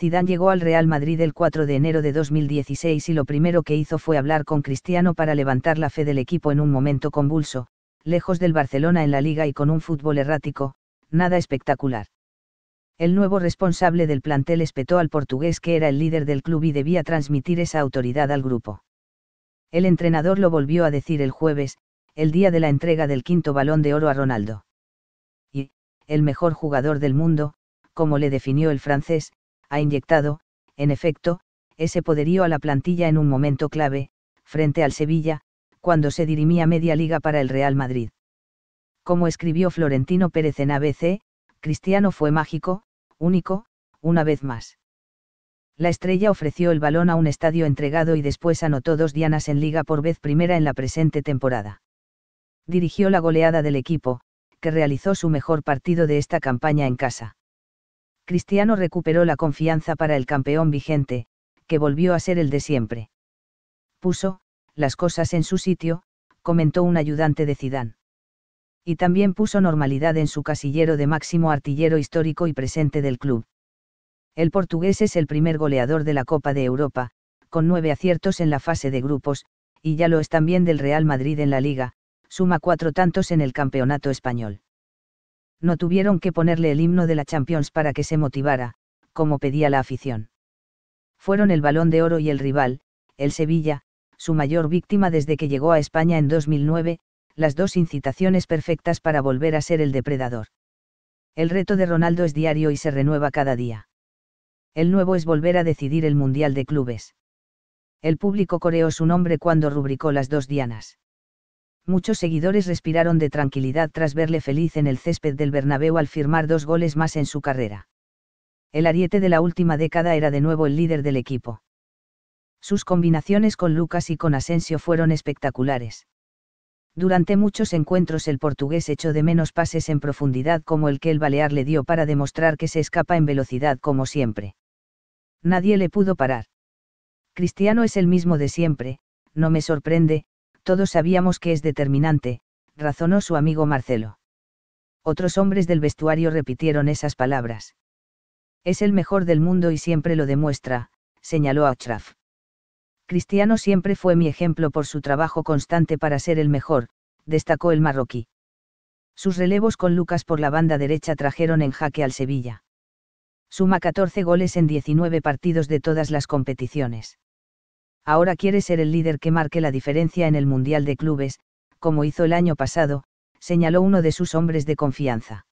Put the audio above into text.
Zidane llegó al Real Madrid el 4 de enero de 2016 y lo primero que hizo fue hablar con Cristiano para levantar la fe del equipo en un momento convulso, lejos del Barcelona en la liga y con un fútbol errático, nada espectacular. El nuevo responsable del plantel espetó al portugués que era el líder del club y debía transmitir esa autoridad al grupo. El entrenador lo volvió a decir el jueves, el día de la entrega del quinto balón de oro a Ronaldo. Y, el mejor jugador del mundo, como le definió el francés, ha inyectado, en efecto, ese poderío a la plantilla en un momento clave, frente al Sevilla, cuando se dirimía media liga para el Real Madrid. Como escribió Florentino Pérez en ABC, Cristiano fue mágico, único, una vez más. La estrella ofreció el balón a un estadio entregado y después anotó dos dianas en liga por vez primera en la presente temporada. Dirigió la goleada del equipo, que realizó su mejor partido de esta campaña en casa. Cristiano recuperó la confianza para el campeón vigente, que volvió a ser el de siempre. Puso, las cosas en su sitio, comentó un ayudante de Zidane. Y también puso normalidad en su casillero de máximo artillero histórico y presente del club. El portugués es el primer goleador de la Copa de Europa, con nueve aciertos en la fase de grupos, y ya lo es también del Real Madrid en la liga, suma cuatro tantos en el campeonato español no tuvieron que ponerle el himno de la Champions para que se motivara, como pedía la afición. Fueron el balón de oro y el rival, el Sevilla, su mayor víctima desde que llegó a España en 2009, las dos incitaciones perfectas para volver a ser el depredador. El reto de Ronaldo es diario y se renueva cada día. El nuevo es volver a decidir el Mundial de Clubes. El público coreó su nombre cuando rubricó las dos dianas muchos seguidores respiraron de tranquilidad tras verle feliz en el césped del Bernabéu al firmar dos goles más en su carrera. El ariete de la última década era de nuevo el líder del equipo. Sus combinaciones con Lucas y con Asensio fueron espectaculares. Durante muchos encuentros el portugués echó de menos pases en profundidad como el que el Balear le dio para demostrar que se escapa en velocidad como siempre. Nadie le pudo parar. Cristiano es el mismo de siempre, no me sorprende, todos sabíamos que es determinante, razonó su amigo Marcelo. Otros hombres del vestuario repitieron esas palabras. Es el mejor del mundo y siempre lo demuestra, señaló Achraf. Cristiano siempre fue mi ejemplo por su trabajo constante para ser el mejor, destacó el marroquí. Sus relevos con Lucas por la banda derecha trajeron en jaque al Sevilla. Suma 14 goles en 19 partidos de todas las competiciones ahora quiere ser el líder que marque la diferencia en el Mundial de Clubes, como hizo el año pasado, señaló uno de sus hombres de confianza.